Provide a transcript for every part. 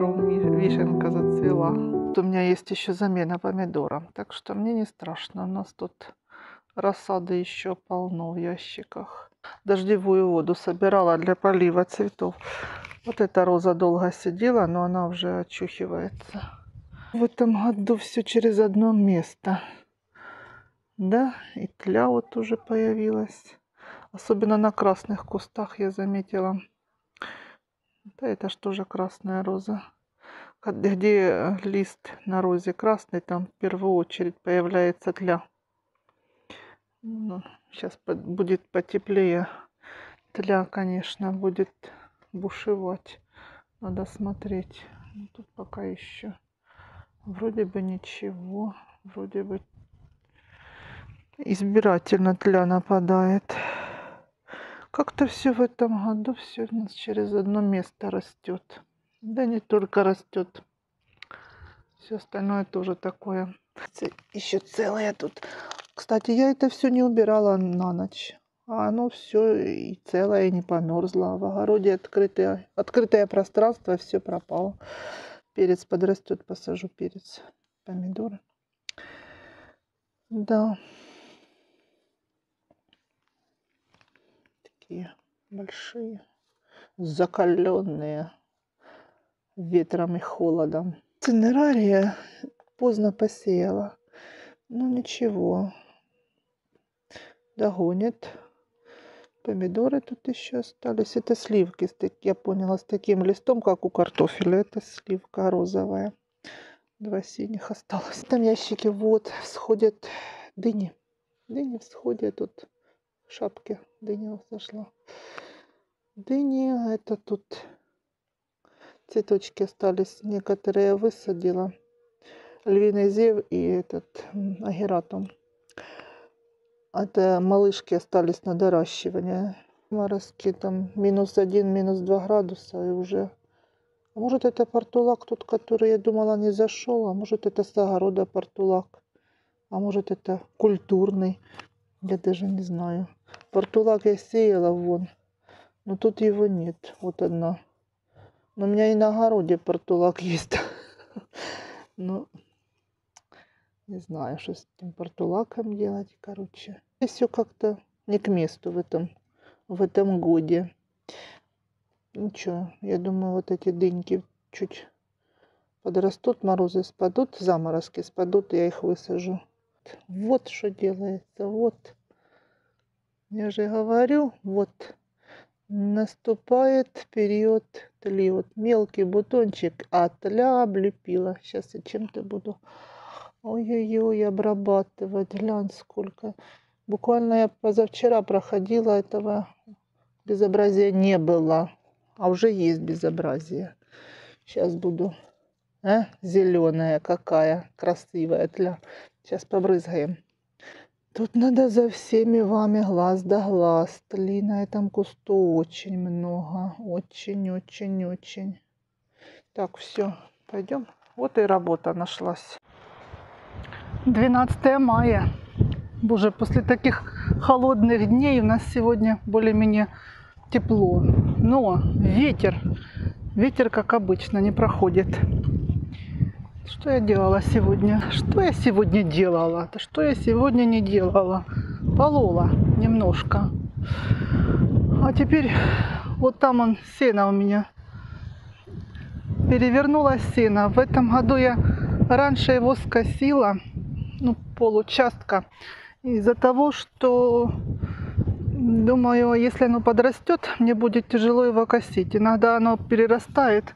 ви- вишенка зацвела. Вот у меня есть еще замена помидорам, так что мне не страшно. У нас тут рассады еще полно в ящиках. Дождевую воду собирала для полива цветов. Вот эта роза долго сидела, но она уже очухивается. В этом году все через одно место. Да, и тля вот уже появилась. Особенно на красных кустах я заметила. Да, это ж тоже красная роза. Где э, лист на розе красный, там в первую очередь появляется тля. сейчас будет потеплее. Тля, конечно, будет бушевать. Надо смотреть. Ну, Тут пока еще вроде бы ничего. Вроде бы избирательно тля нападает. Как-то все в этом году все у нас через одно место растет. Да не только растет. Все остальное тоже такое. Еще целое тут. Кстати, я это все не убирала на ночь. А оно все и целое, и не померзло. В огороде открытое, открытое пространство, все пропало. Перец подрастет, посажу перец, помидоры. Да. Такие большие, закаленные ветром и холодом. Цинерария поздно посеяла. Ну ничего, догонит. Помидоры тут еще остались. Это сливки, я поняла, с таким листом, как у картофеля. Это сливка розовая. Два синих осталось. Там ящики вот всходят дыни. Дыни всходят тут в шапке. Дыня взошла. Дыни, а это тут цветочки остались. Некоторые высадила. Львиный зев и этот м, агератум. Это малышки остались на доращивание. Морозки там минус один, минус два градуса и уже. А Может это портулак тот, который я думала не зашел, а может это с огорода портулак, а может это культурный, я даже не знаю. Портулак я сеяла вон, но тут его нет, вот одна. Но у меня и на огороде портулак есть. Ну, не знаю, что с этим портулаком делать, короче. И все как-то не к месту в этом, в этом годе. Ничего, я думаю, вот эти дыньки чуть подрастут, морозы спадут, заморозки спадут, я их высажу. Вот что делается, вот. Я же говорю, вот. Наступает период тли. Вот мелкий бутончик, а тля облепила. Сейчас я чем-то буду ой-ой-ой обрабатывать. Глянь, сколько. Буквально я позавчера проходила, этого безобразия не было. А уже есть безобразие. Сейчас буду. А? Зеленая какая красивая тля. Сейчас побрызгаем. Тут надо за всеми вами глаз да глаз. Тли на этом кусту очень много. Очень-очень-очень. Так, все, пойдем. Вот и работа нашлась. 12 мая. Боже, после таких холодных дней у нас сегодня более-менее тепло. Но ветер, ветер, как обычно, не проходит. Что я делала сегодня? Что я сегодня делала? Да что я сегодня не делала? Полола немножко. А теперь вот там он, сено у меня. Перевернула сено. В этом году я раньше его скосила, ну, получастка, из-за того, что думаю, если оно подрастет, мне будет тяжело его косить. Иногда оно перерастает,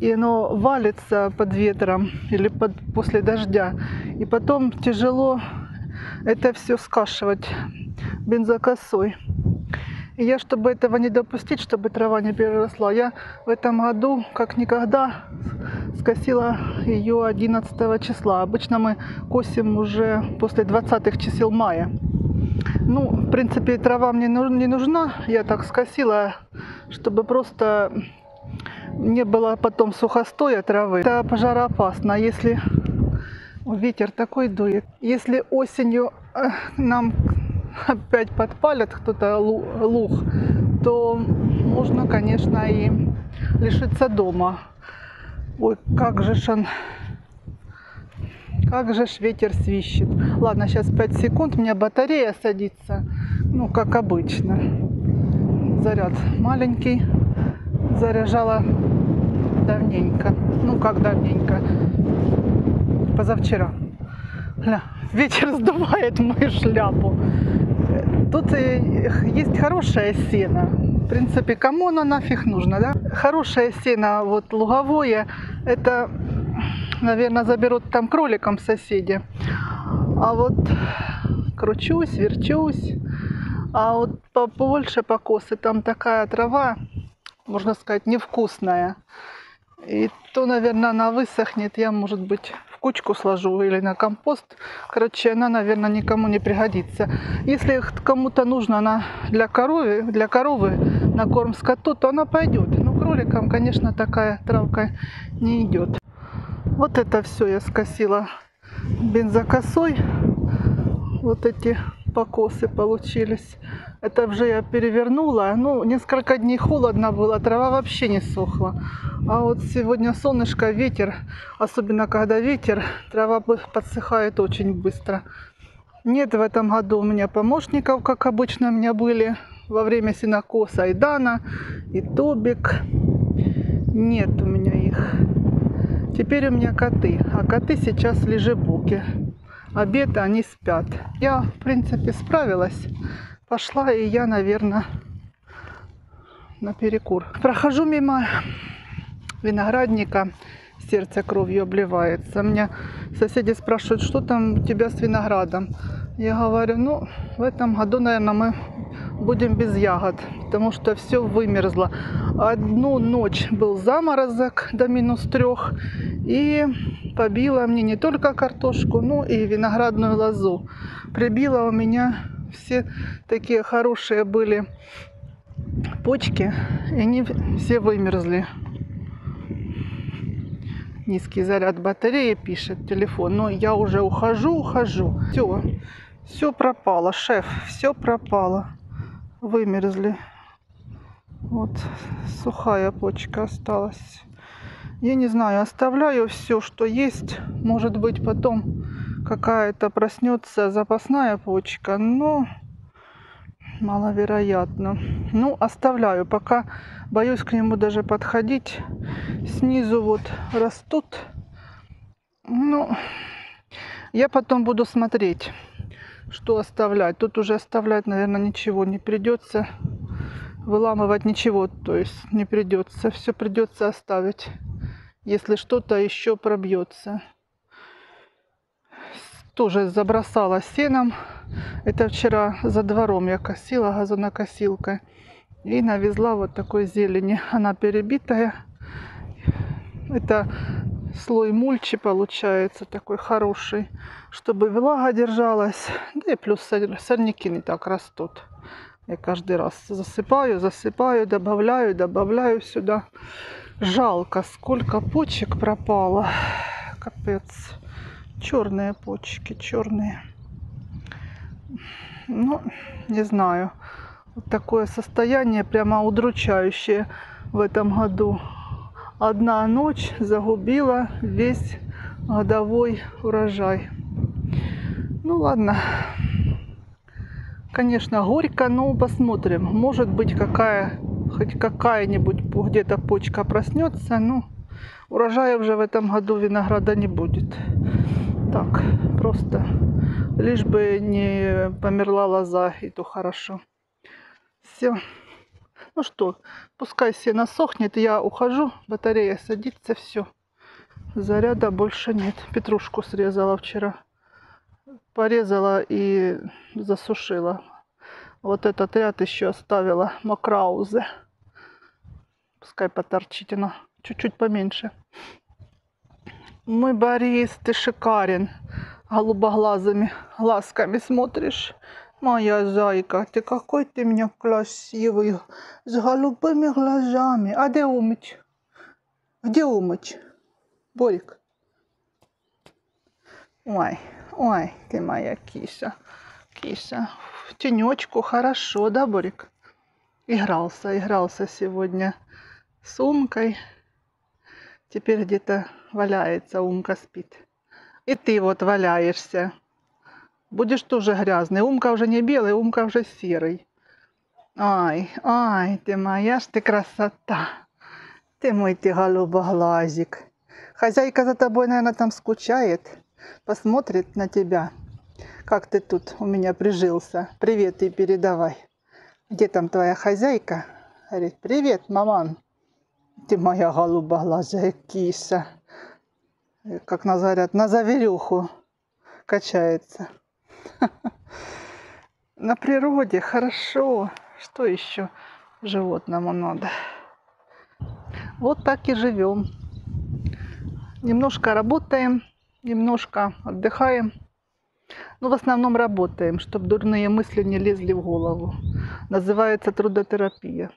и оно валится под ветром или под, после дождя. И потом тяжело это все скашивать бензокосой. И я, чтобы этого не допустить, чтобы трава не переросла, я в этом году, как никогда, скосила ее 11 числа. Обычно мы косим уже после 20 чисел мая. Ну, в принципе, трава мне не нужна. Я так скосила, чтобы просто не было потом сухостоя травы. Это пожароопасно. Если ветер такой дует. Если осенью э, нам опять подпалят кто-то лу- луг, то можно, конечно, и лишиться дома. Ой, как же он... Как же ж ветер свищет. Ладно, сейчас 5 секунд, у меня батарея садится. Ну, как обычно. Заряд маленький. Заряжала давненько. Ну, как давненько. Позавчера. Ля, ветер сдувает мою шляпу. Тут есть хорошая сена. В принципе, кому оно нафиг нужно, да? Хорошее сено, вот луговое, это, наверное, заберут там кроликам соседи. А вот кручусь, верчусь. А вот побольше покосы, там такая трава, можно сказать, невкусная. И то, наверное, она высохнет, я, может быть, в кучку сложу или на компост. Короче, она, наверное, никому не пригодится. Если кому-то нужно она для коровы, для коровы на корм скоту, то она пойдет. Но кроликам, конечно, такая травка не идет. Вот это все я скосила бензокосой. Вот эти покосы получились. Это уже я перевернула. Ну, несколько дней холодно было, трава вообще не сохла. А вот сегодня солнышко, ветер, особенно когда ветер, трава подсыхает очень быстро. Нет в этом году у меня помощников, как обычно у меня были во время синокоса и Дана, и Тобик. Нет у меня их. Теперь у меня коты, а коты сейчас в лежебуке. Обед, они спят. Я, в принципе, справилась. Пошла и я, наверное, на перекур. Прохожу мимо виноградника, сердце кровью обливается. Меня соседи спрашивают, что там у тебя с виноградом. Я говорю, ну, в этом году, наверное, мы будем без ягод, потому что все вымерзло. Одну ночь был заморозок до минус трех, и побила мне не только картошку, но и виноградную лозу. Прибила у меня все такие хорошие были почки, и они все вымерзли низкий заряд батареи, пишет телефон. Но я уже ухожу, ухожу. Все, все пропало, шеф, все пропало. Вымерзли. Вот сухая почка осталась. Я не знаю, оставляю все, что есть. Может быть, потом какая-то проснется запасная почка, но маловероятно. Ну, оставляю, пока боюсь к нему даже подходить. Снизу вот растут. Ну, я потом буду смотреть, что оставлять. Тут уже оставлять, наверное, ничего не придется. Выламывать ничего, то есть не придется. Все придется оставить, если что-то еще пробьется тоже забросала сеном. Это вчера за двором я косила газонокосилкой. И навезла вот такой зелени. Она перебитая. Это слой мульчи получается такой хороший, чтобы влага держалась. Да и плюс сорняки не так растут. Я каждый раз засыпаю, засыпаю, добавляю, добавляю сюда. Жалко, сколько почек пропало. Капец. Черные почки, черные. Ну, не знаю. Вот такое состояние прямо удручающее в этом году. Одна ночь загубила весь годовой урожай. Ну ладно. Конечно, горько, но посмотрим. Может быть, какая, хоть какая-нибудь где-то почка проснется. Ну, урожая уже в этом году винограда не будет так, просто лишь бы не померла лоза, и то хорошо. Все. Ну что, пускай сено сохнет, я ухожу, батарея садится, все. Заряда больше нет. Петрушку срезала вчера. Порезала и засушила. Вот этот ряд еще оставила макраузе. Пускай поторчит она чуть-чуть поменьше. Мой Борис, ты шикарен. Голубоглазыми глазками смотришь. Моя зайка, ты какой ты меня красивый. С голубыми глазами. А где Умыч? Где Умыч? Борик. Ой, ой, ты моя киса. Киса. Тенечку хорошо, да, Борик? Игрался, игрался сегодня сумкой Теперь где-то валяется, Умка спит. И ты вот валяешься. Будешь тоже грязный. Умка уже не белый, Умка уже серый. Ай, ай, ты моя ж ты красота. Ты мой ты голубоглазик. Хозяйка за тобой, наверное, там скучает. Посмотрит на тебя. Как ты тут у меня прижился. Привет и передавай. Где там твоя хозяйка? Говорит, привет, маман. Ты моя голубоглазая киса. Э, Как нас говорят, на заверюху качается. На природе хорошо. Что еще животному надо? Вот так и живем. Немножко работаем, немножко отдыхаем. Но в основном работаем, чтобы дурные мысли не лезли в голову. Называется трудотерапия.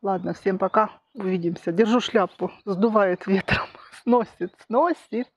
Ладно, всем пока. Увидимся. Держу шляпу. Сдувает ветром. Сносит, сносит.